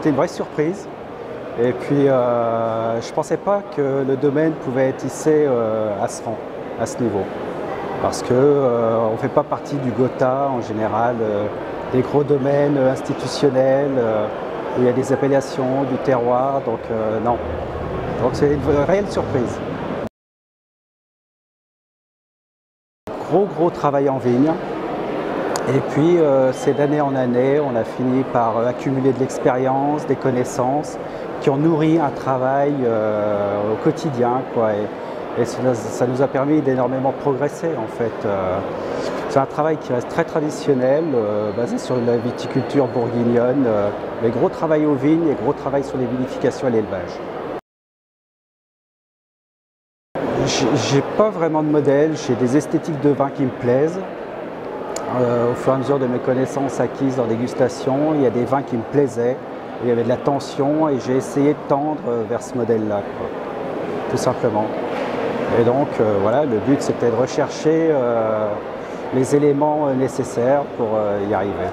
C'était une vraie surprise. Et puis, euh, je ne pensais pas que le domaine pouvait être hissé euh, à ce rang, à ce niveau. Parce qu'on euh, ne fait pas partie du GOTA en général, des gros domaines institutionnels, où il y a des appellations, du terroir, donc non. Donc c'est une réelle surprise. Gros, gros travail en vigne. Et puis, c'est d'année en année, on a fini par accumuler de l'expérience, des connaissances qui ont nourri un travail euh, au quotidien. Quoi, et, ça, nous a permis d'énormément progresser en fait. Euh. c'est un travail qui reste très traditionnel, euh, basé sur la viticulture bourguignonne, mais gros travail aux vignes et gros travail sur les vinifications et l'élevage. J'ai pas vraiment de modèle, j'ai des esthétiques de vin qui me plaisent. Au fur et à mesure de mes connaissances acquises en dégustation, il y a des vins qui me plaisaient, il y avait de la tension et j'ai essayé de tendre vers ce modèle-là, tout simplement. Et donc euh, voilà, le but c'était de rechercher euh, les éléments nécessaires pour euh, y arriver.